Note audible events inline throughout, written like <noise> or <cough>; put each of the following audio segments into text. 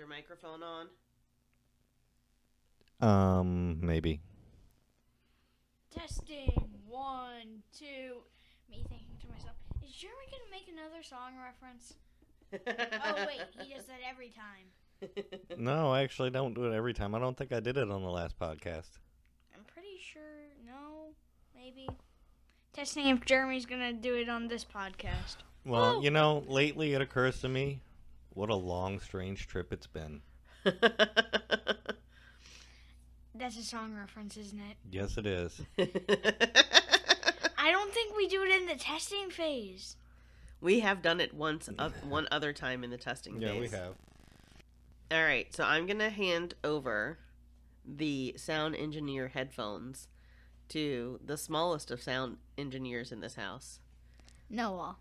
your microphone on? Um, maybe. Testing one, two. Me thinking to myself, is Jeremy gonna make another song reference? <laughs> Oh wait, he does that every time. <laughs> No, I actually don't do it every time. I don't think I did it on the last podcast. I'm pretty sure. No, maybe. Testing if Jeremy's gonna do it on this podcast. Well, Oh. you know, lately it occurs to me what a long, strange trip it's been. <laughs> That's a song reference, isn't it? Yes, it is. <laughs> I don't think we do it in the testing phase. we have done it once, uh, <laughs> one other time in the testing Yeah, we phase. have. All right, so I'm gonna hand over the sound engineer headphones to the smallest of sound engineers in this house. Noah.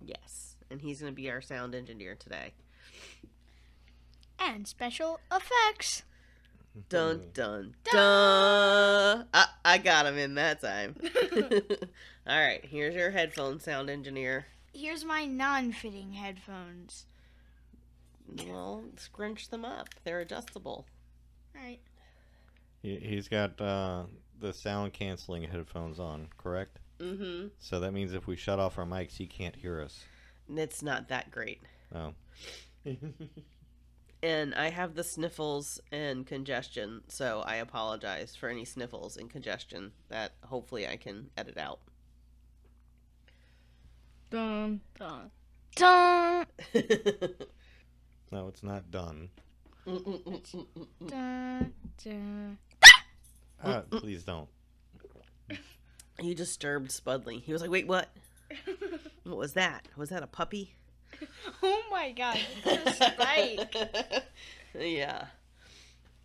Yes, and he's gonna be our sound engineer today. And special effects. Dun dun dun. I, I got him in that time. <laughs> All right, here's your headphone sound engineer. Here's my non-fitting headphones. Well, scrunch them up. They're adjustable. Right. He, he's got uh, the sound canceling headphones on, correct? Mm-hmm. So that means if we shut off our mics, he can't hear us. It's not that great. Oh. <laughs> And I have the sniffles and congestion, so I apologize for any sniffles and congestion that hopefully I can edit out. Dun dun dun <laughs> no, it's not done. dun dun. Uh, please don't. you disturbed Spudley. He was like, "Wait, what? What was that? Was that a puppy?" <laughs> Oh my god, spike. <laughs> yeah.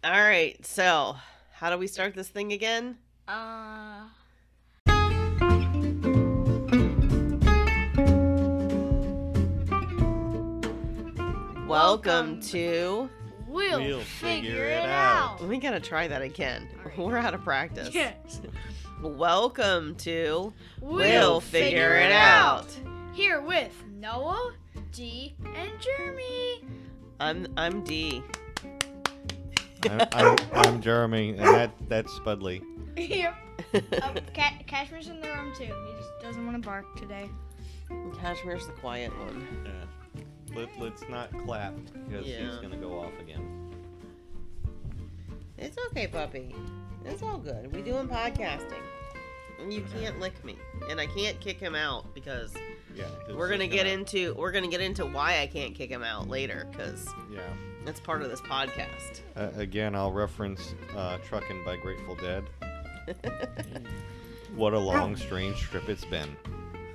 All right. So, how do we start this thing again? Uh, Welcome to. we'll, We'll figure, figure it it out. We gotta try that again. All right. We're out of practice. Yes. <laughs> Welcome to. We'll, figure it out. Here with Noah, G, and Jeremy. I'm I'm D. I'm, I'm, I'm Jeremy, and that that's Spudley. <laughs> yep. <laughs> Oh, Ca- Cashmere's in the room too. He just doesn't want to bark today. Cashmere's the quiet one. Yeah. Let, let's not clap because he's gonna go off again. It's okay, puppy. It's all good. We doing podcasting. And you can't lick me, and I can't kick him out because Yeah. we're gonna get into we're gonna get into why I can't kick him out later because Yeah. that's part of this podcast. Uh, again, I'll reference uh, "Truckin' by Grateful Dead." <laughs> What a long, strange trip it's been.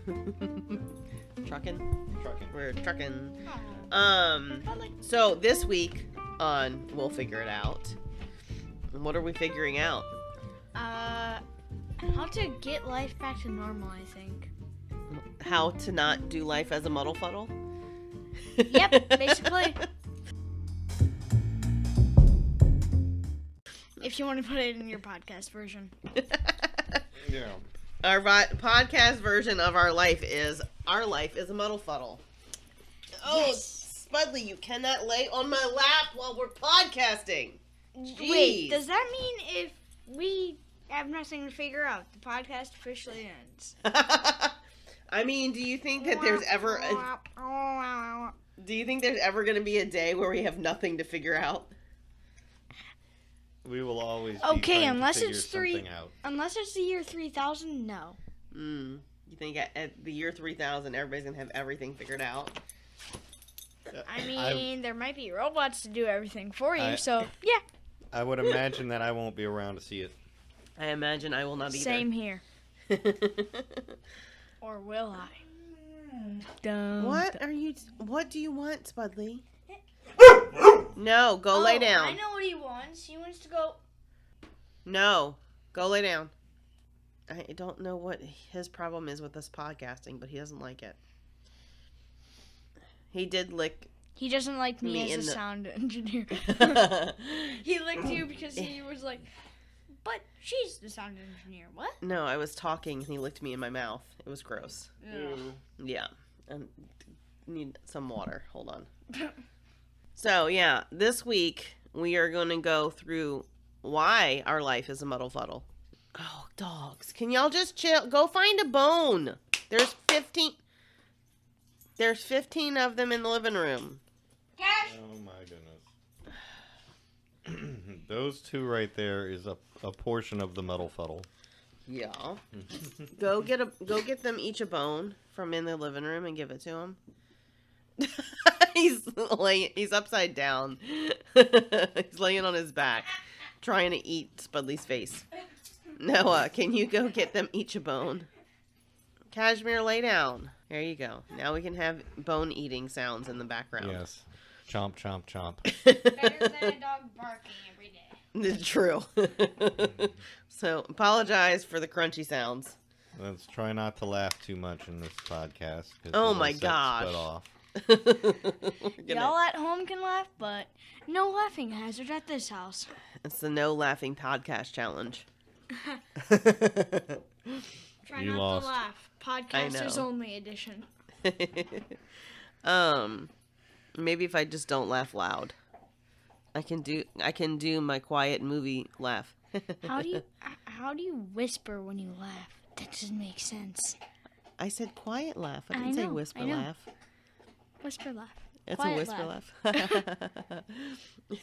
<laughs> trucking, Trucking. we're trucking. Um, so this week on we'll figure it out. What are we figuring out? Uh, how to get life back to normal? I think. How to not do life as a muddle fuddle? Yep, <laughs> basically. <laughs> If you want to put it in your podcast version. Yeah. Our vi- podcast version of our life is our life is a muddle fuddle. Oh, Yes. Spudley, you cannot lay on my lap while we're podcasting. Jeez. Wait, does that mean if we have nothing to figure out, the podcast officially ends? <laughs> I mean, do you think that there's ever a, <laughs> do you think there's ever going to be a day where we have nothing to figure out? We will always. Be Okay, trying to unless it's three- something Out. Unless it's the year 3000, no. Hmm. You think at, at the year 3000 everybody's going to have everything figured out? I mean, there might be robots to do everything for you, I- so yeah, I would imagine that I won't be around to see it. I imagine I will not either. same here. <laughs> Or will I? Dun, what are you what do you want, Spudley? <laughs> No, go lay Oh, down. I know what he wants. He wants to go. No, go lay down. I don't know what his problem is with this podcasting, but he doesn't like it. He did lick. He doesn't like me, Me as a the- sound engineer. <laughs> he licked you because he <laughs> was like, "But she's the sound engineer." What? no, I was talking and he licked me in my mouth. It was gross. Yeah, and need some water. Hold on. <laughs> So yeah, this week we are going to go through why our life is a muddle fuddle. Oh, dogs! Can y'all just chill? Go find a bone. There's fifteen. There's fifteen of them in the living room. Cash. Oh my goodness. <clears throat> Those two right there is a, a portion of the muddle fuddle. Yeah. <laughs> go get a go get them each a bone from in the living room and give it to them. <laughs> he's laying he's upside down. <laughs> he's laying on his back trying to eat Spudley's face. Noah, can you go get them each a bone? Cashmere, lay down. There you go. Now we can have bone eating sounds in the background. Yes. Chomp, chomp, chomp. Better than a dog barking every day. <laughs> True. <laughs> so apologize for the crunchy sounds. Let's try not to laugh too much in this podcast. Oh my set gosh. Off. <laughs> Gonna- Y'all at home can laugh, but no laughing hazard at this house. It's the no laughing podcast challenge. Try You not lost. to laugh. Podcasters know. only edition. um, maybe if I just don't laugh loud, I can do. I can do my quiet movie laugh. <laughs> How do you how do you whisper when you laugh? That doesn't make sense. I said quiet laugh. I I didn't say know, whisper I know. laugh. Whisper laugh. It's Quiet a whisper laugh. laugh. <laughs>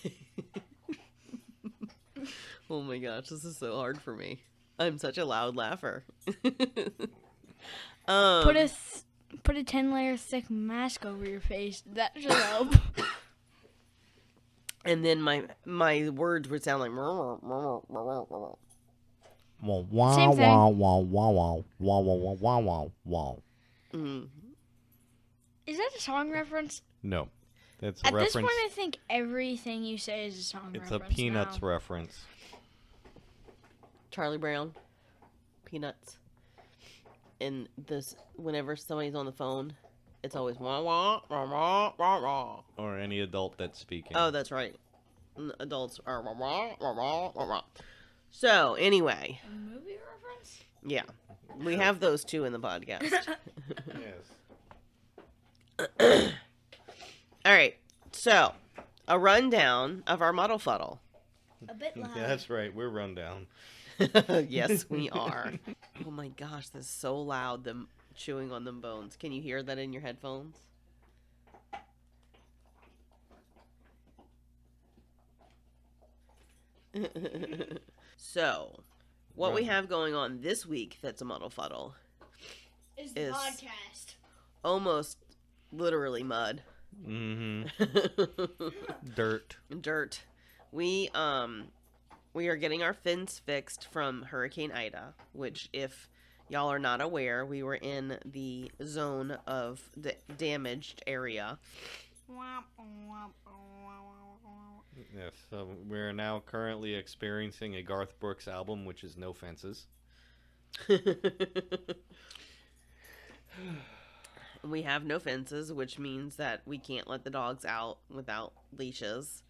oh my gosh, this is so hard for me. I'm such a loud laugher. <laughs> um, Put a put a ten layer thick mask over your face. That should help. And then my my words would sound like. Wow, wow, Same thing. wow, wow, wow, wow, wow, wow, wow, wow, wow. Mm. Is that a song reference? No. That's a At this point, I think everything you say is a song it's a reference. Peanuts now. reference. Charlie Brown, Peanuts. And this, whenever somebody's on the phone, it's always wah wah wah wah wah wah. Or any adult that's speaking. Oh, that's right. Adults are wah wah wah wah wah wah. So anyway, A movie reference? yeah, we have those two in the podcast. <laughs> yes. <coughs> All right, so a rundown of our muddle fuddle. A bit <laughs> loud. Yeah, that's right. We're run down. <laughs> yes, we are. oh my gosh, this is so loud. Them chewing on them bones. Can you hear that in your headphones? <laughs> so, what we have going on this week that's a muddle fuddle, Is the is- podcast. almost literally mud. Mm-hmm. <laughs> Dirt. dirt. We um we are getting our fins fixed from Hurricane Ida, which if y'all are not aware, we were in the zone of the damaged area. Yes. So we're now currently experiencing a Garth Brooks album, which is No Fences. <laughs> we have no fences, which means that we can't let the dogs out without leashes.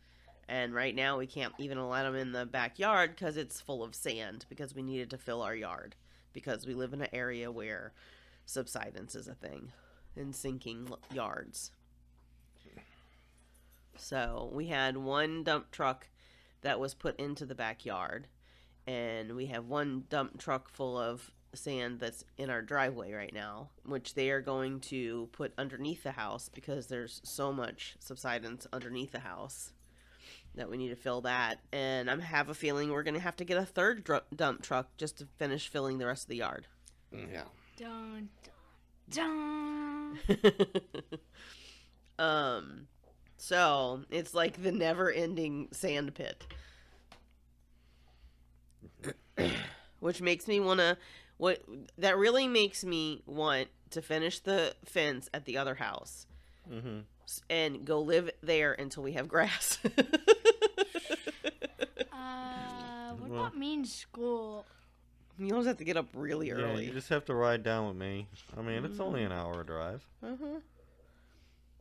And right now, we can't even let them in the backyard because it's full of sand because we needed to fill our yard because we live in an area where subsidence is a thing and sinking yards. So we had one dump truck that was put into the backyard, and we have one dump truck full of sand that's in our driveway right now, which they are going to put underneath the house because there's so much subsidence underneath the house that we need to fill that. And I have a feeling we're going to have to get a third dr- dump truck just to finish filling the rest of the yard. Yeah. Dun, dun, dun. <laughs> um, so it's like the never-ending sand pit, <coughs> which makes me want to. What that really makes me want to finish the fence at the other house Mm-hmm. and go live there until we have grass. <laughs> What Well- about me in school? you always have to get up really early. Yeah, early. you just have to ride down with me. I mean, it's only an hour drive. Uh-huh.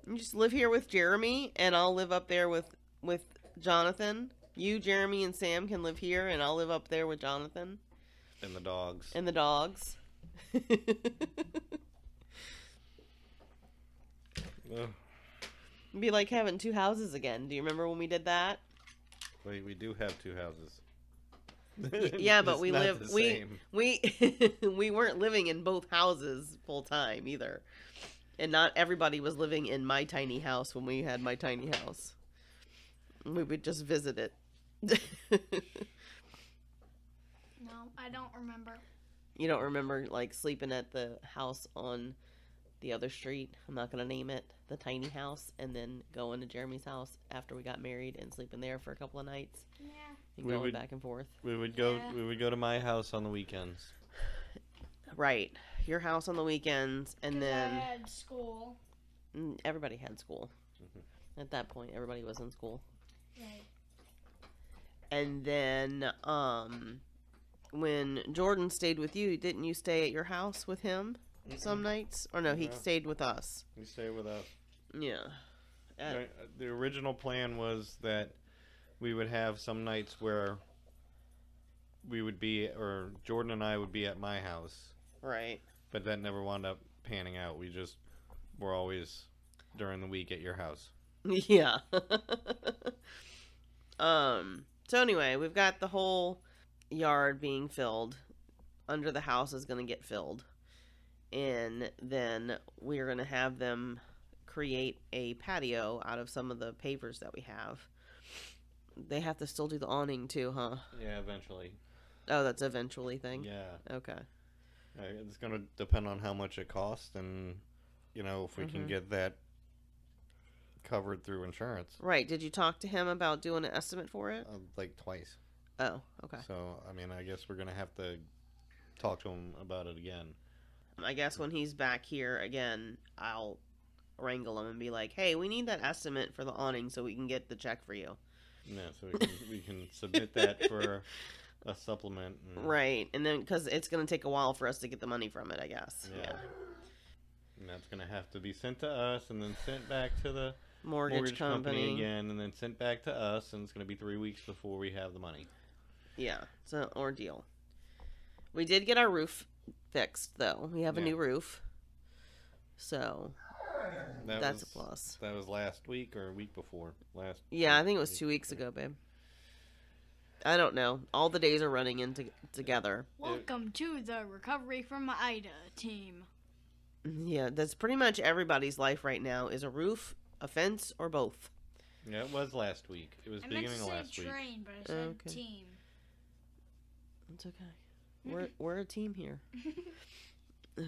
You just live here with Jeremy, and I'll live up there with with Jonathan. You, Jeremy, and Sam can live here, and I'll live up there with Jonathan And the dogs. and the dogs. Ugh. <laughs> It'd be like having two houses again. Do you remember when we did that? Wait, we do have two houses. <laughs> yeah, but we not live- we- We <laughs> we weren't living in both houses full time either. And not everybody was living in my tiny house when we had my tiny house. We would just visit it. <laughs> No, I don't remember. you don't remember like sleeping at the house on the other street. I'm not gonna name it. The tiny house, and then going to Jeremy's house after we got married and sleeping there for a couple of nights Yeah. and We going would- back and forth. We would go. Yeah. We would go to my house on the weekends. Right, your house on the weekends, and then I had school. mm, everybody had school. Mhm. At that point, everybody was in school. Right. And then, um, when Jordan stayed with you, didn't you stay at your house with him some nights? Or no, he No. stayed with us. You stay with us. Yeah. At- Right, uh, the original plan was that we would have some nights where we would be, or Jordan and I would be at my house, right. but that never wound up panning out. We just were always during the week at your house. <laughs> Yeah. <laughs> um. So anyway, we've got the whole yard being filled. Under the house is going to get filled, and then we're going to have them create a patio out of some of the pavers that we have. They have to still do the awning too, huh? Yeah, eventually. Oh, that's eventually thing. Yeah, Okay. Uh, it's gonna depend on how much it costs, and you know if we can Mhm. get that covered through insurance. Right. Did you talk to him about doing an estimate for it? Uh, like twice. Oh, okay. So I mean, I guess we're gonna have to talk to him about it again. I guess when he's back here again, I'll wrangle him and be like, "Hey, we need that estimate for the awning so we can get the check for you." Yeah, so we can, we can submit that for a supplement. And, <laughs> Right, and then because it's gonna take a while for us to get the money from it, I guess. Yeah. Yeah. And that's gonna have to be sent to us, and then sent back to the Mortgage, mortgage, company. company. again, and then sent back to us, and it's gonna be three weeks before we have the money. Yeah, it's an ordeal. We did get our roof fixed though. We have a Yeah. new roof, so That that's was, a plus. That was last week or a week before last. Yeah, I think it was two weeks before. ago, babe. I don't know. All the days are running into together. Welcome to the Recovery from Ida team. Yeah, that's pretty much everybody's life right now is a roof, a fence, or both. Yeah, it was last week. It was I meant to beginning of say last week. train, but I said Okay. team. It's okay. We're <laughs> we're a team here. <laughs>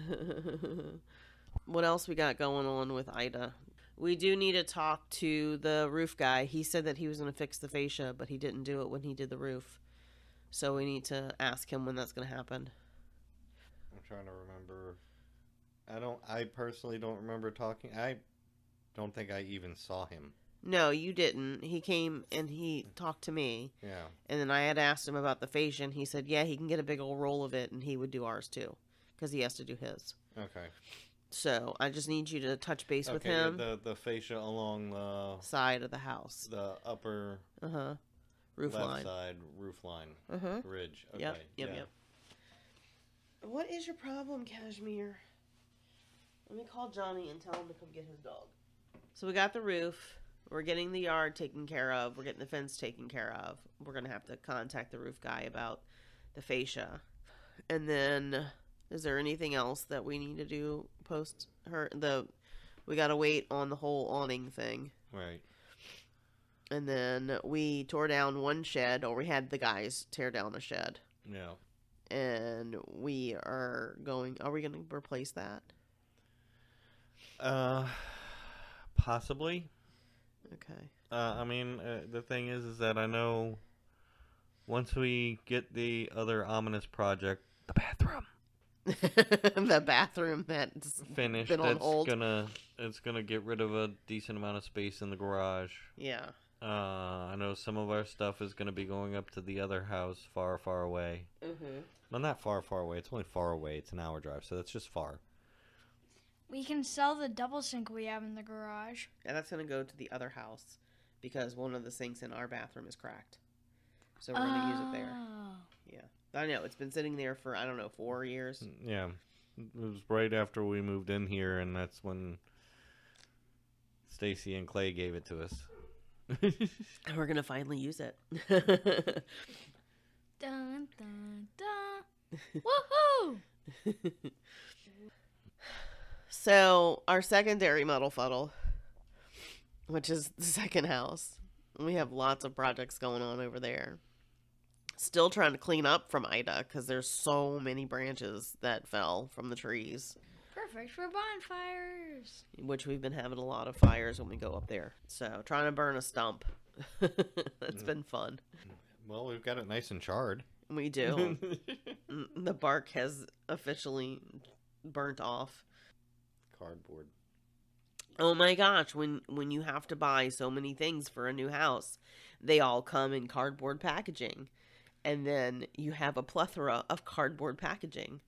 what else we got going on with Ida? We do need to talk to the roof guy. He said that he was going to fix the fascia, but he didn't do it when he did the roof. So we need to ask him when that's going to happen. I'm trying to remember. I don't. I personally don't remember talking. I don't think I even saw him. No, you didn't. He came and he talked to me, Yeah. and then I had asked him about the fascia, and he said, "Yeah, he can get a big old roll of it, and he would do ours too, because he has to do his." Okay. So I just need you to touch base with okay. him. The the fascia along the Side of the house. the upper Uh huh. Roof left line. side roof line Uh huh. ridge. Okay. Yep. Yep. yeah. Yep. What is your problem, Cashmere? Let me call Johnny and tell him to come get his dog. So we got the roof. We're getting the yard taken care of. We're getting the fence taken care of. We're gonna have to contact the roof guy about the fascia. And then, is there anything else that we need to do post her the? We gotta wait on the whole awning thing. Right. And then we tore down one shed, or we had the guys tear down a shed. Yeah. And we are going, are we going to replace that? Uh, possibly. Okay. Uh, I mean, uh, the thing is, is that I know once we get the other ominous project, the bathroom <laughs> the bathroom that's finished, Been on that's hold. gonna it's gonna get rid of a decent amount of space in the garage. yeah. Uh, I know some of our stuff is gonna be going up to the other house, far, far away. Mm-hmm. Well, not far, far away. It's only far away. It's an hour drive, so that's just far. We can sell the double sink we have in the garage. And that's going to go to the other house because one of the sinks in our bathroom is cracked. So we're going to use it there. Oh. I know it's been sitting there for I don't know four years. Mm, yeah, it was right after we moved in here, and that's when Stacy and Clay gave it to us. <laughs> And we're gonna finally use it. <laughs> Dun dun dun. Woohoo! <laughs> so our secondary muddle fuddle, which is the second house, we have lots of projects going on over there. Still trying to clean up from Ida because there's so many branches that fell from the trees. Perfect for bonfires. which we've been having a lot of fires when we go up there. So trying to burn a stump. <laughs> That's Mm. been fun. well, we've got it nice and charred. We do. <laughs> Mm, the bark has officially burnt off. Cardboard. Oh my gosh, when when you have to buy so many things for a new house, they all come in cardboard packaging. And then you have a plethora of cardboard packaging.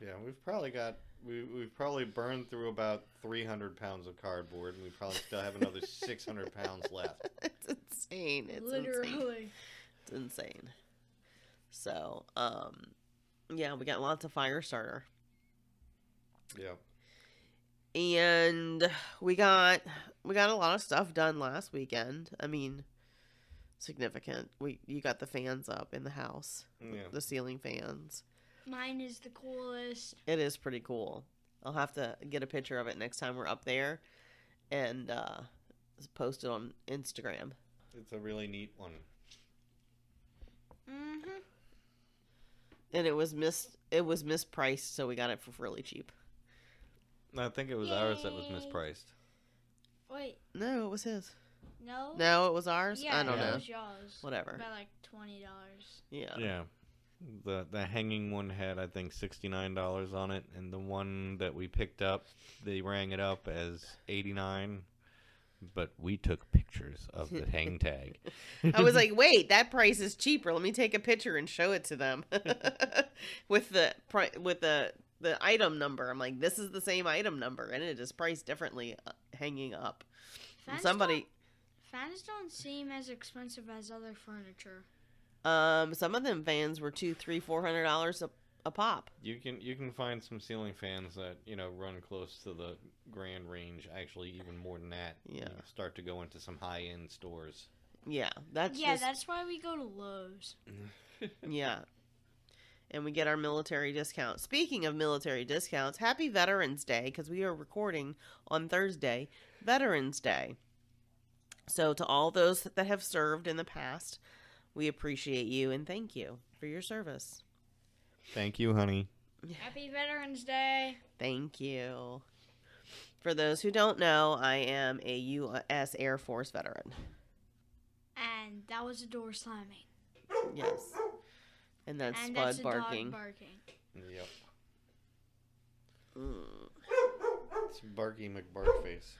Yeah, we've probably got we we've probably burned through about 300 pounds of cardboard, and we probably still have another 600 pounds <laughs> left. it's insane. It's insane. Literally. It's insane. So, um, yeah, we got lots of fire starter, Yeah. And we got we got a lot of stuff done last weekend. I mean, significant. We you got the fans up in the house, Yeah. the ceiling fans. Mine is the coolest. It is pretty cool. I'll have to get a picture of it next time we're up there, and uh, post it on Instagram. It's a really neat one. Mm-hmm. And it was mis it was mispriced, so we got it for really cheap. I think it was ours that was Yay. mispriced. Wait, No, it was his. no. No, it was ours. Yeah, I don't it know. was yours. Whatever. About like twenty dollars. Yeah. Yeah. The the hanging one had I think sixty nine dollars on it, and the one that we picked up, they rang it up as eighty nine. But we took pictures of the hang <laughs> tag. I was like, <laughs> wait, that price is cheaper. Let me take a picture and show it to them <laughs> with the pri- with the the item number. I'm like, this is the same item number, and it is priced differently, uh, hanging up. Fans somebody, Don't, fans don't seem as expensive as other furniture. um, some of them fans were two, three, four hundred dollars a a pop. You can you can find some ceiling fans that you know run close to the grand range. Actually, even more than that. Yeah. You start to go into some high end stores. Yeah, that's yeah, just, that's why we go to Lowe's. <laughs> yeah. And we get our military discount. Speaking of military discounts, happy Veterans Day because we are recording on Thursday, Veterans Day. So, to all those that have served in the past, we appreciate you and thank you for your service. Thank you, honey. <sighs> Happy Veterans Day. Thank you. For those who don't know, I am a U.S. Air Force veteran. And that was a door slamming. Yes. And that's and Spud that's a barking. dog barking. Yep. Mm. It's Barky McBarkface.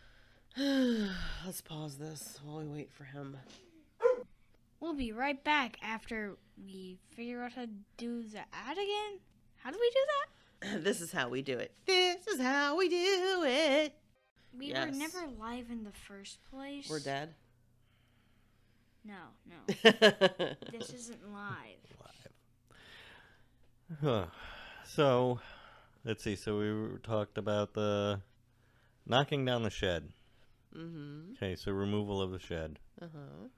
<sighs> Let's pause this while we wait for him. We'll be right back after we figure out how to do the ad again. How do we do that? <clears throat> this is how we do it. This is how we do it. We Yes. were never live in the first place. We're dead. No, no. <laughs> this isn't live. Huh. So, let's see. So we talked about the knocking down the shed. mm-hmm. Okay, so removal of the shed Uh-huh.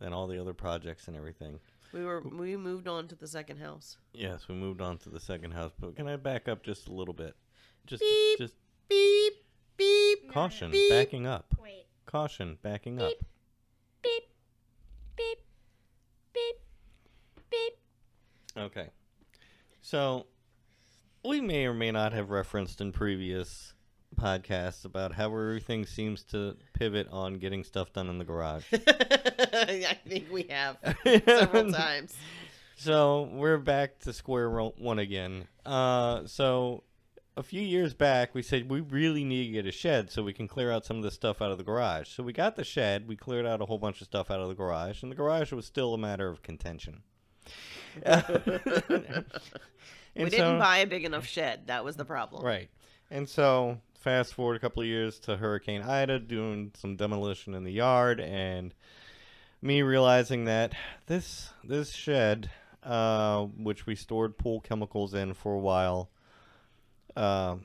and all the other projects and everything. We were we moved on to the second house. Yes, we moved on to the second house, but can I back up just a little bit? Just, Beep. just Beep beep. caution, Beep. backing up. Wait. Caution, backing up. Beep. Beep. Beep. Beep. Beep. Okay. So, we may or may not have referenced in previous podcasts about how everything seems to pivot on getting stuff done in the garage. <laughs> I think we have several <laughs> times. So we're back to square one again. Uh, so a few years back, we said we really need to get a shed so we can clear out some of the stuff out of the garage. So we got the shed. We cleared out a whole bunch of stuff out of the garage, and the garage was still a matter of contention. <laughs> we didn't so- buy a big enough shed. That was the problem. Right. And so, fast forward a couple of years to Hurricane Ida, doing some demolition in the yard, and me realizing that this this shed, uh, which we stored pool chemicals in for a while, um,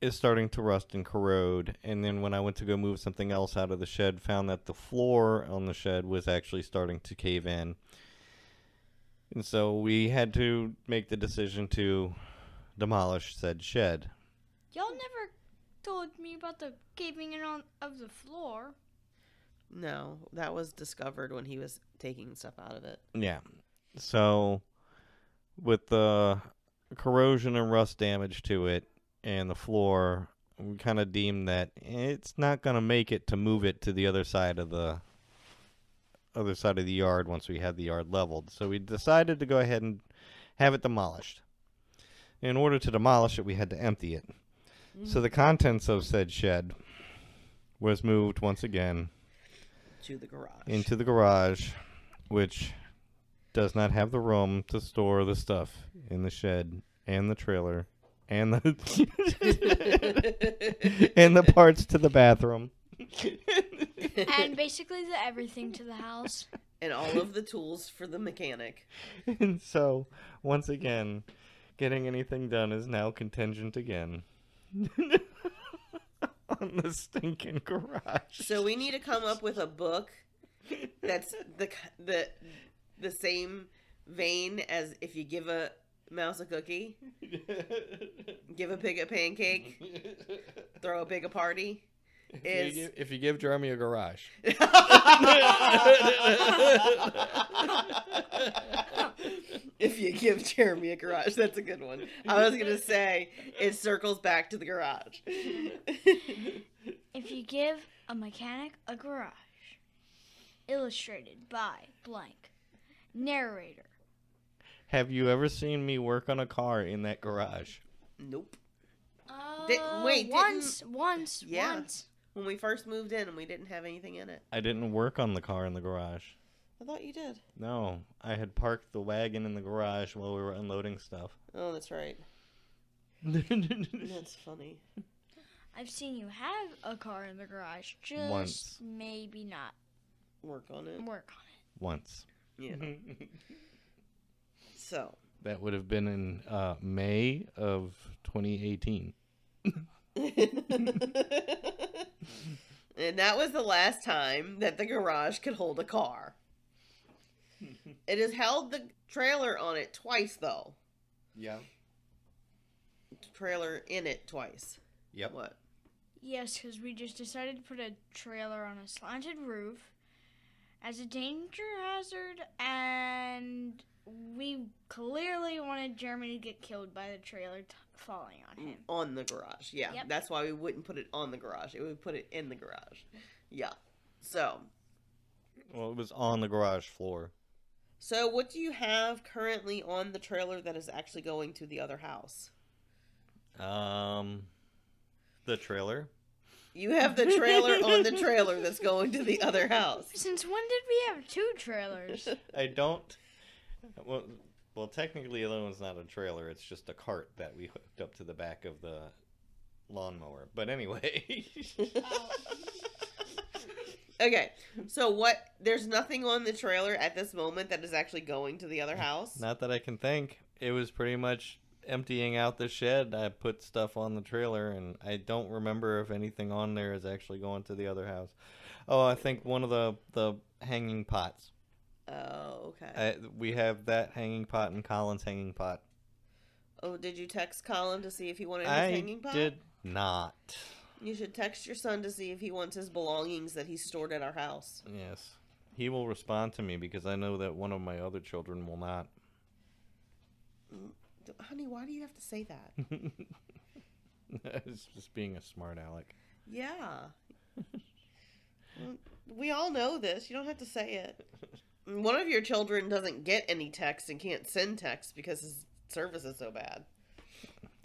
is starting to rust and corrode. And then when I went to go move something else out of the shed, found that the floor on the shed was actually starting to cave in. And so we had to make the decision to demolish said shed. Y'all never told me about the caving in on of the floor. No, that was discovered when he was taking stuff out of it. Yeah. So with the corrosion and rust damage to it and the floor, we kind of deemed that it's not going to make it to move it to the other side of the other side of the yard once we had the yard leveled. So we decided to go ahead and have it demolished. In order to demolish it, we had to empty it. So the mm. contents of said shed was moved once again To the garage. into the garage, which does not have the room to store the stuff in the shed and the trailer and the <laughs> <laughs> and the parts to the bathroom. And <laughs> basically the everything to the house. and all of the tools for the mechanic. and <laughs> so, once again, getting anything done is now contingent again <laughs> on the stinking garage. So we need to come up with a book that's the the the same vein as if you give a mouse a cookie, give a pig a pancake, throw a pig a party. If you, give, if you give Jeremy a garage. <laughs> if you give Jeremy a garage, that's a good one. I was gonna say it circles back to the garage. If you give a mechanic a garage. Illustrated by blank. Narrator. Have you ever seen me work on a car in that garage? nope. Uh, Di- wait, didn't- once, once, Yeah. once. When we first moved in and we didn't have anything in it. I didn't work on the car in the garage. I thought you did. No, I had parked the wagon in the garage while we were unloading stuff. Oh, that's right. That's funny. I've seen you have a car in the garage. Just Once. maybe not Work on it. work on it. Once. Yeah. <laughs> So. That would have been in uh, May of 2018. <laughs> <laughs> and that was the last time that the garage could hold a car. <laughs> it has held the trailer on it twice, though. Yeah. Trailer in it twice. Yep. What? Yes, because we just decided to put a trailer on a slanted roof as a danger hazard, and we clearly wanted Jeremy to get killed by the trailer t- falling on him. On the garage. Yeah. Yep. That's why we wouldn't put it on the garage. It would put it in the garage. Yeah. So. Well, it was on the garage floor. So, what do you have currently on the trailer that is actually going to the other house? Um, the trailer. You have the trailer on the trailer that's going to the other house. <laughs> Since when did we have two trailers? I don't. Well, well, technically, the other one's not a trailer. It's just a cart that we hooked up to the back of the lawnmower. But anyway. <laughs> Okay, so what? There's nothing on the trailer at this moment that is actually going to the other house. Not that I can think. It was pretty much emptying out the shed. I put stuff on the trailer, and I don't remember if anything on there is actually going to the other house. Oh, I think one of the the hanging pots. Oh, okay. I, we have that hanging pot and Colin's hanging pot. oh, did you text Colin to see if he wanted his I hanging pot? I did not. You should text your son to see if he wants his belongings that he stored at our house. Yes, he will respond to me because I know that one of my other children will not. Mm, honey, why do you have to say that? <laughs> it's just being a smart aleck. Yeah. We all know this. You don't have to say it. <laughs> One of your children doesn't get any text and can't send text because his service is so bad.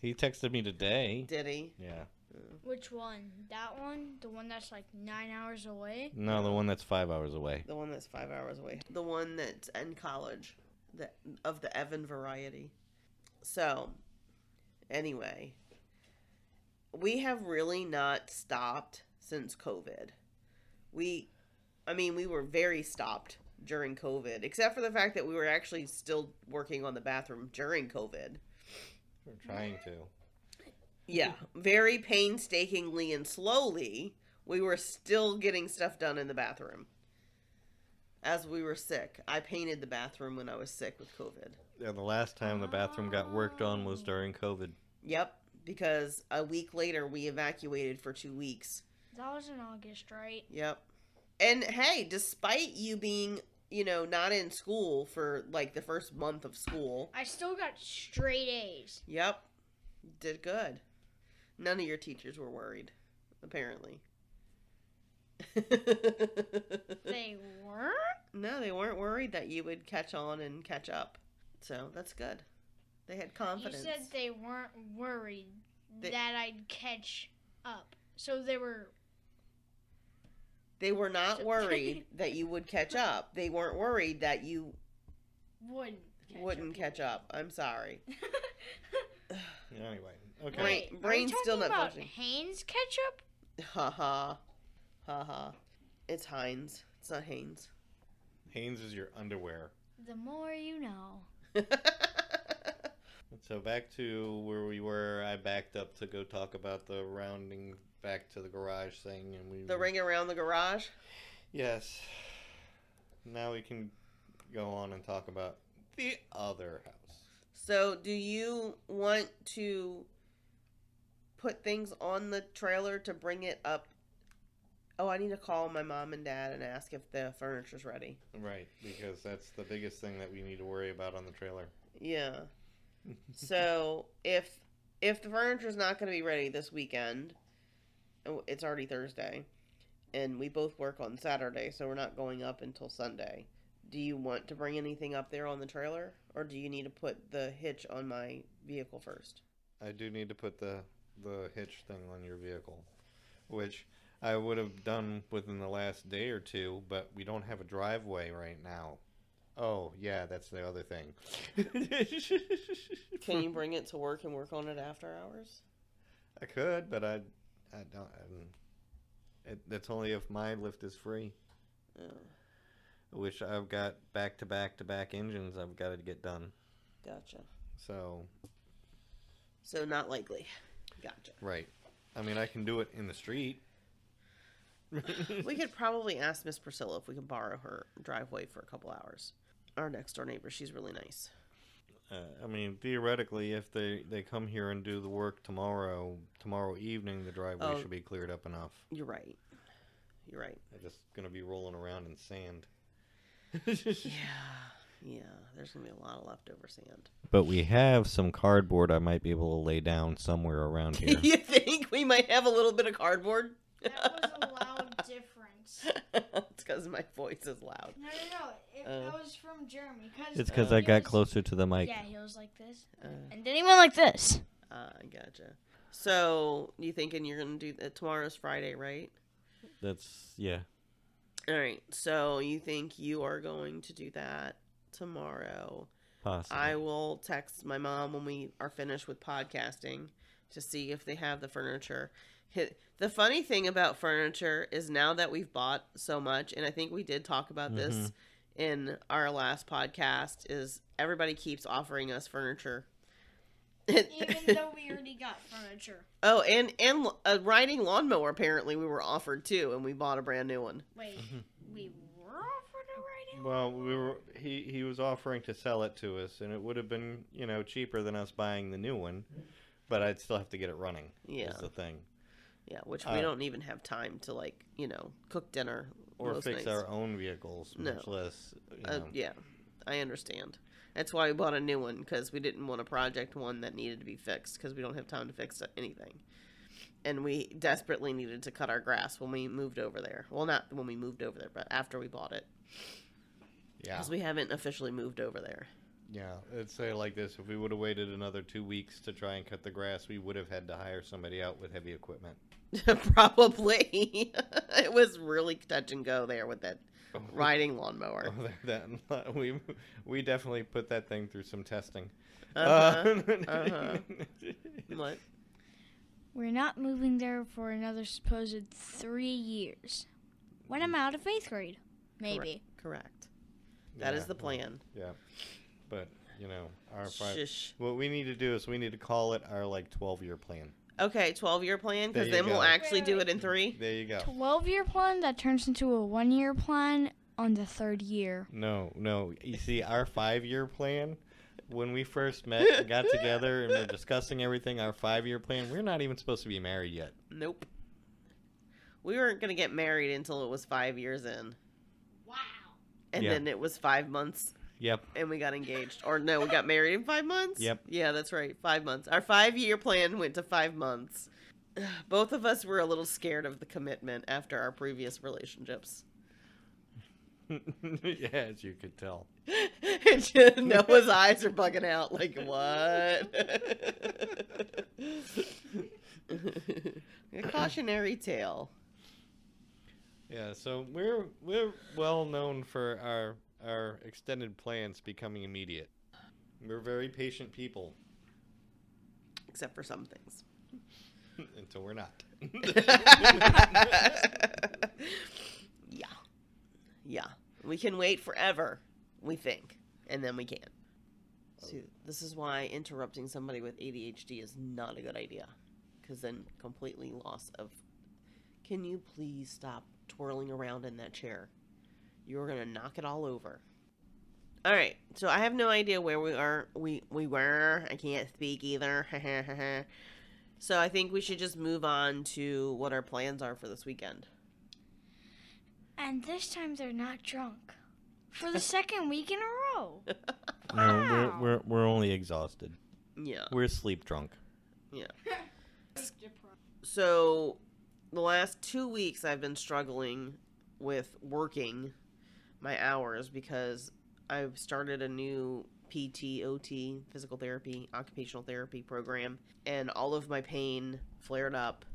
He texted me today. Did he? Yeah. Which one? That one? The one that's like nine hours away? No, the one that's five hours away. The one that's five hours away. The one that's in college, that of the Evan variety. So, anyway, we have really not stopped since COVID. We, I mean, we were very stopped during COVID, except for the fact that we were actually still working on the bathroom during COVID. We're trying to. Yeah, very painstakingly and slowly, we were still getting stuff done in the bathroom. As we were sick, I painted the bathroom when I was sick with COVID. Yeah, the last time the bathroom got worked on was during COVID. Yep, because a week later we evacuated for two weeks. That was in August, right? Yep. And hey, despite you being, you know, not in school for like the first month of school, I still got straight A's. yep, did good. None of your teachers were worried, apparently. <laughs> They weren't? no, they weren't worried that you would catch on and catch up. So that's good. They had confidence. You said they weren't worried They- that I'd catch up. So they were. They were not worried <laughs> that you would catch up. They weren't worried that you Wouldn't. Catch wouldn't up. catch up. I'm sorry. <laughs> Anyway, okay. Wait, brain's still not about functioning. Haynes ketchup? Ha ha. Ha ha. It's Heinz. It's not Haynes. Hanes is your underwear. The more you know. <laughs> So back to where we were. I backed up to go talk about the rounding back to the garage thing, and we the ring around the garage. Yes. Now we can go on and talk about the other house. So, do you want to put things on the trailer to bring it up? Oh, I need to call my mom and dad and ask if the furniture's ready. Right, because that's the biggest thing that we need to worry about on the trailer. Yeah. <laughs> so, if if the furniture's not going to be ready this weekend, Oh, it's already Thursday, and we both work on Saturday, so we're not going up until Sunday. Do you want to bring anything up there on the trailer, or do you need to put the hitch on my vehicle first? I do need to put the the hitch thing on your vehicle, which I would have done within the last day or two, but we don't have a driveway right now. Oh, yeah, that's the other thing. Can you <laughs> bring it to work and work on it after hours? I could, but I, I don't. I'm, it, that's only if my lift is free. Oh, Which I've got back to back to back engines. I've got to get done. gotcha. So So not likely. Gotcha. right. I mean, I can do it in the street. <laughs> we could probably ask Miss Priscilla if we could borrow her driveway for a couple hours. Our next door neighbor, she's really nice. Uh, I mean, theoretically, if they, they come here and do the work tomorrow, tomorrow evening, the driveway Oh. should be cleared up enough. You're right. You're right. They're just gonna be rolling around in sand. <laughs> Yeah. Yeah. There's gonna be a lot of leftover sand. But we have some cardboard I might be able to lay down somewhere around <laughs> here. you think we might have a little bit of cardboard? That was a loud difference. <laughs> it's because my voice is loud. No, no, no. It, Oh. that was from Jeremy. Cause it's because Uh, I got was- closer to the mic. Yeah, he was like this. Uh, And then he went like this. uh, I gotcha. So you thinking you're gonna do that? Tomorrow's Friday, right? That's yeah. All right. So you think you are going to do that tomorrow? Possibly. I will text my mom when we are finished with podcasting to see if they have the furniture. Hit- The funny thing about furniture is now that we've bought so much, and I think we did talk about this Mhm. in our last podcast, is everybody keeps offering us furniture. Even though we already got furniture. <laughs> oh, and and a riding lawnmower apparently we were offered too, and we bought a brand new one. Wait, Mm-hmm. we were offered a writing? Well, we were he he was offering to sell it to us, and it would have been you know cheaper than us buying the new one, but I'd still have to get it running. Yeah. is the thing, Yeah, which Uh, we don't even have time to like you know cook dinner or fix nights. our own vehicles, No. much less. You Uh, know. yeah, I understand. That's why we bought a new one because we didn't want a project one that needed to be fixed because we don't have time to fix anything. And we desperately needed to cut our grass when we moved over there. Well, not when we moved over there, but after we bought it yeah, because we haven't officially moved over there. Yeah. It'd say like this: if we would have waited another two weeks to try and cut the grass, we would have had to hire somebody out with heavy equipment. <laughs> Probably, <laughs> it was really touch and go there with that <laughs> riding lawnmower. Oh, that, that- we we definitely put that thing through some testing. Uh-huh. Uh, uh-huh. What? We're not moving there for another supposed three years. When I'm out of eighth grade. Maybe. Correct. That is Yeah, the well, plan. Yeah, but you know, our five, Shush. what we need to do is we need to call it our like twelve year plan. Okay, 12 year plan There because you then we'll actually do it in three. There you go. 12 year plan that turns into a one year plan on the third year. No, no. You see, our five-year plan. When we first met, and got together, and we're discussing everything, our five-year plan. We're not even supposed to be married yet. Nope. We weren't going to get married until it was five years in. Wow. And Yeah. then it was five months Yep. and we got engaged. Or no, we got married in five months? Yep. Yeah, that's right. Five months. Our five year plan went to five months. <sighs> Both of us were a little scared of the commitment after our previous relationships. <laughs> <laughs> yeah, as you could tell. Just- <laughs> Noah's eyes are bugging out. Like, what? A cautionary tale. Yeah, so we're we're well known for our our extended plans becoming immediate. We're very patient people Except for some things. <laughs> until we're not. <laughs> yeah. Yeah. We can wait forever, we think, and then we can't. See, this is why interrupting somebody with ADHD is not a good idea. Because then completely loss of. Can you please stop twirling around in that chair? You're going to knock it all over. All right, so I have no idea where we are. We we were. I can't speak either. <laughs> so I think we should just move on to what our plans are for this weekend. And this time they're not drunk. For the second week in a row. <laughs> No, we're, we're we're only exhausted. Yeah. We're sleep drunk. Yeah. <laughs> so the last two weeks I've been struggling with working my hours because I've started a new PT, OT, physical therapy, occupational therapy program, and all of my pain flared up.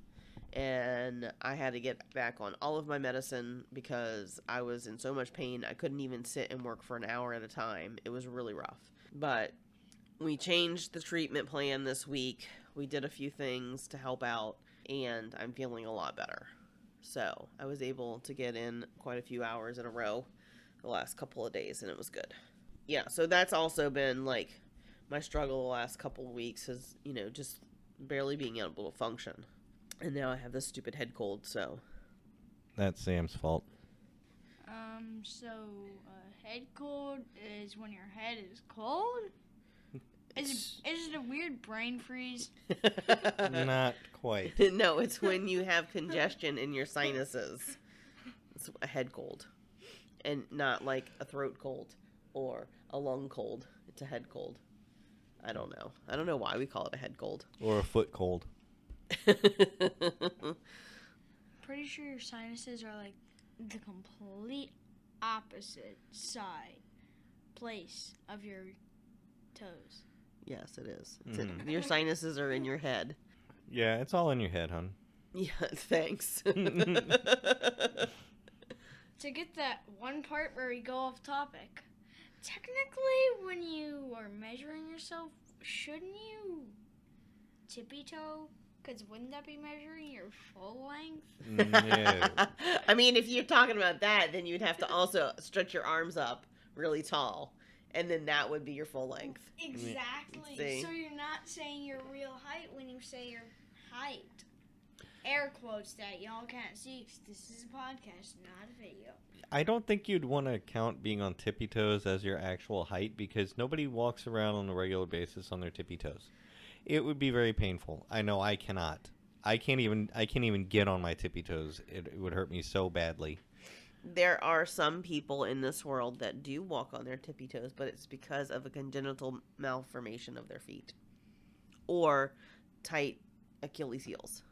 And I had to get back on all of my medicine because I was in so much pain. I couldn't even sit and work for an hour at a time. It was really rough. But we changed the treatment plan this week. We did a few things to help out, and I'm feeling a lot better. So I was able to get in quite a few hours in a row the last couple of days, and it was good. Yeah, so that's also been like my struggle the last couple of weeks is, you know, just barely being able to function. And now I have this stupid head cold, so That's Sam's fault. Um, so uh, head cold is when your head is cold? <laughs> Is it, is it a weird brain freeze? <laughs> Not quite. <laughs> no, it's when you have congestion in your sinuses. It's a head cold. And not like a throat cold or a lung cold. It's a head cold. I don't know. I don't know why we call it a head cold. Or a foot cold. <laughs> Pretty sure your sinuses are like the complete opposite side place of your toes. yes, it is. It's in- Mhm. your sinuses are in your head. Yeah, it's all in your head, hon. <laughs> Yeah, thanks. <laughs> To get that one part where we go off topic, technically, when you are measuring yourself, shouldn't you tippy toe? Because wouldn't that be measuring your full length? Mm, no. <laughs> I mean, if you're talking about that, then you'd have to also stretch your arms up really tall, and then that would be your full length. Exactly. See? So you're not saying your real height when you say your height. Air quotes that y'all can't see 'cause this is a podcast, not a video. I don't think you'd want to count being on tippy toes as your actual height because nobody walks around on a regular basis on their tippy toes. It would be very painful. I know I cannot. I can't even I can't even get on my tippy toes. It, it would hurt me so badly. There are some people in this world that do walk on their tippy toes, but it's because of a congenital malformation of their feet or tight Achilles heels.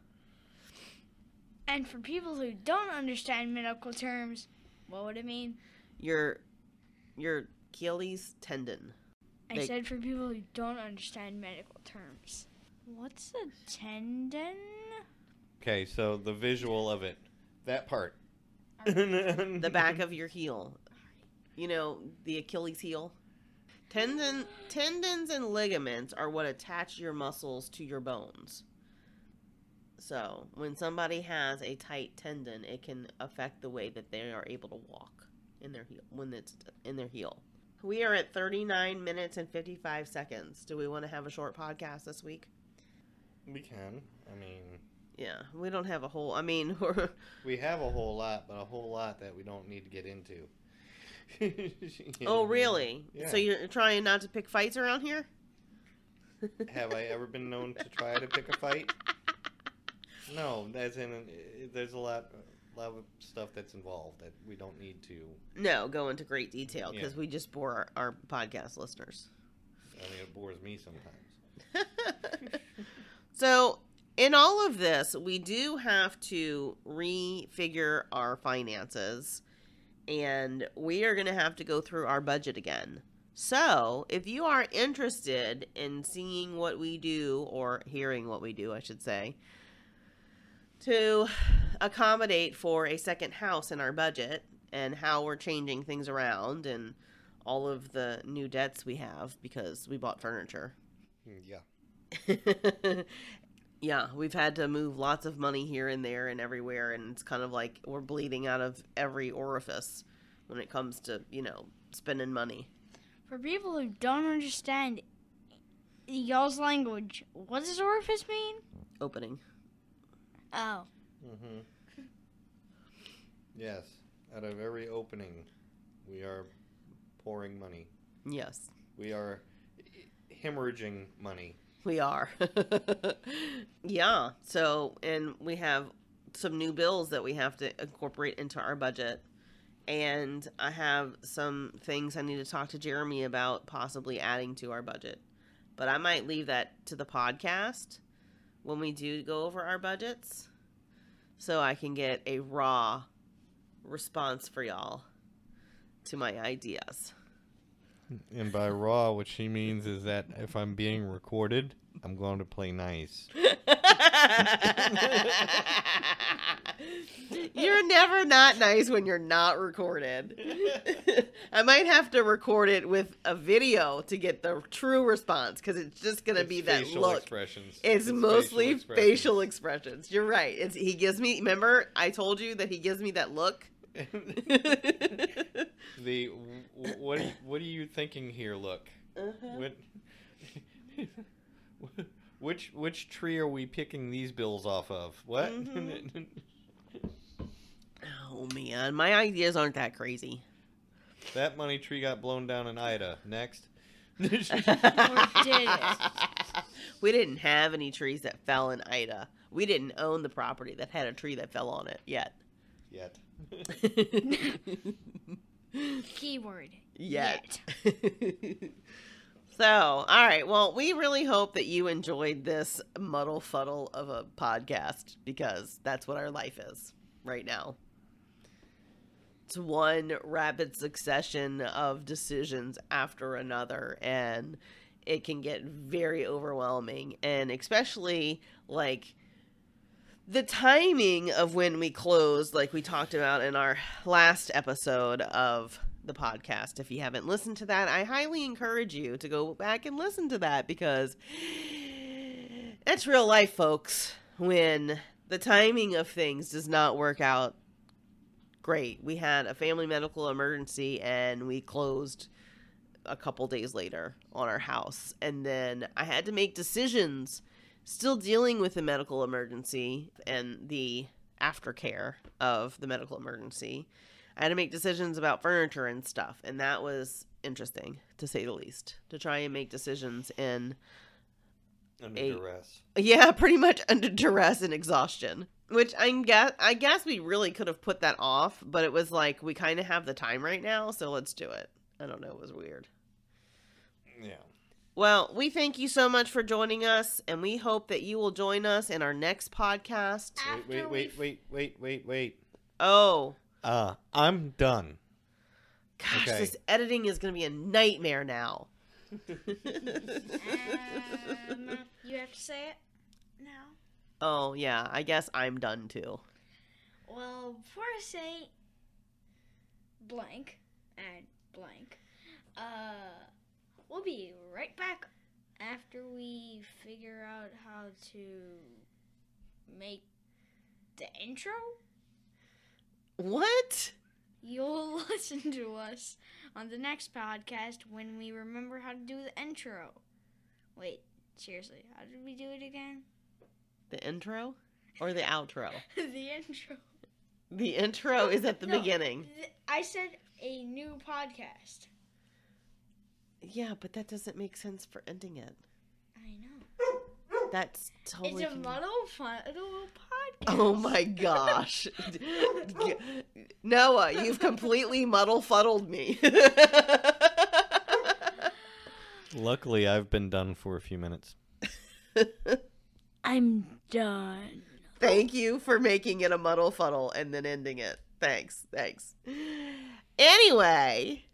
And for people who don't understand medical terms, what would it mean? Your your Achilles tendon. I They- said for people who don't understand medical terms. What's a tendon? Okay, so the visual of it, that part. the back of your heel. You know, the Achilles heel. Tendon tendons and ligaments are what attach your muscles to your bones. So, when somebody has a tight tendon, it can affect the way that they are able to walk in their heel when it's in their heel. We are at 39 minutes and 55 seconds. Do we want to have a short podcast this week? We can. I mean, Yeah, we don't have a whole. I mean, <laughs> we have a whole lot, but a whole lot that we don't need to get into. <laughs> oh really? Yeah. So you're trying not to pick fights around here? Have I ever been known to try to pick a fight? <laughs> No, that's in. Uh, there's a lot, a lot of stuff that's involved that we don't need to. No, go into great detail because Yeah. we just bore our, our podcast listeners. I mean, it bores me sometimes. <laughs> so, in all of this, we do have to refigure our finances and we are going to have to go through our budget again. So, if you are interested in seeing what we do or hearing what we do, I should say, to accommodate for a second house in our budget and how we're changing things around and all of the new debts we have because we bought furniture. Hmm, yeah. <laughs> yeah, we've had to move lots of money here and there and everywhere, and it's kind of like we're bleeding out of every orifice when it comes to, you know, spending money. For people who don't understand y'all's language, what does orifice mean? Opening. Oh. Mm-hmm. Yes. Out of every opening, we are pouring money. Yes, We are hemorrhaging money. we are. <laughs> yeah, so, and we have some new bills that we have to incorporate into our budget. And I have some things I need to talk to Jeremy about possibly adding to our budget. But I might leave that to the podcast when we do go over our budgets so I can get a raw response for y'all to my ideas. And by raw, what she means is that if I'm being recorded, I'm going to play nice. <laughs> you're never not nice when you're not recorded. <laughs> I might have to record it with a video to get the true response because it's just gonna It's be that look. Expressions. It's, mostly facial facial expressions. You're right. It's he gives me. Remember, I told you that he gives me that look. <laughs> the what are you, what are you thinking here? Look, Uh-huh. what, <laughs> which which tree are we picking these bills off of? What? Mhm. Oh man, my ideas aren't that crazy. that money tree got blown down in Ida. Next. did <laughs> we didn't have any trees that fell in Ida. We didn't own the property that had a tree that fell on it yet. Yet. <laughs> Keyword. yet. <laughs> so, all right. Well, we really hope that you enjoyed this muddle fuddle of a podcast because that's what our life is right now. One rapid succession of decisions after another, and it can get very overwhelming. And especially like the timing of when we closed, like we talked about in our last episode of the podcast. If you haven't listened to that, I highly encourage you to go back and listen to that because it's real life, folks. When the timing of things does not work out great, we had a family medical emergency and we closed a couple days later on our house. And then I had to make decisions still dealing with the medical emergency and the aftercare of the medical emergency. I had to make decisions about furniture and stuff, and that was interesting to say the least. To try and make decisions in Under A- duress. yeah, pretty much under duress and exhaustion. Which I guess I guess we really could have put that off, but it was like we kind of have the time right now, so let's do it. I don't know, it was weird. Yeah. Well, we thank you so much for joining us, and we hope that you will join us in our next podcast. Wait, wait, wait, wait, wait, wait, wait. Oh, Uh, I'm done. gosh, Okay. this editing is going to be a nightmare now. <laughs> Um, you have to say it now. Oh, yeah, I guess I'm done too. Well, before I say blank and blank, uh, we'll be right back after we figure out how to make the intro. What? You'll <laughs> listen to us on the next podcast when we remember how to do the intro. Wait, seriously, how did we do it again? The intro or the outro? <laughs> the intro. The intro oh, is at the No. beginning. Th- I said a new podcast. Yeah, but that doesn't make sense for ending it. I know. That's totally. it's a muddle fuddle podcast. Oh my gosh. <laughs> Noah, you've completely muddle fuddled me. <laughs> Luckily, I've been done for a few minutes. I'm done. Thank you for making it a muddle fuddle and then ending it. Thanks. Thanks. Anyway,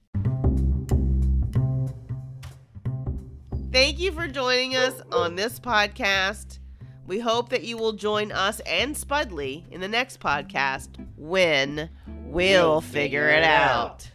thank you for joining us on this podcast. We hope that you will join us and Spudley in the next podcast when we'll figure it out.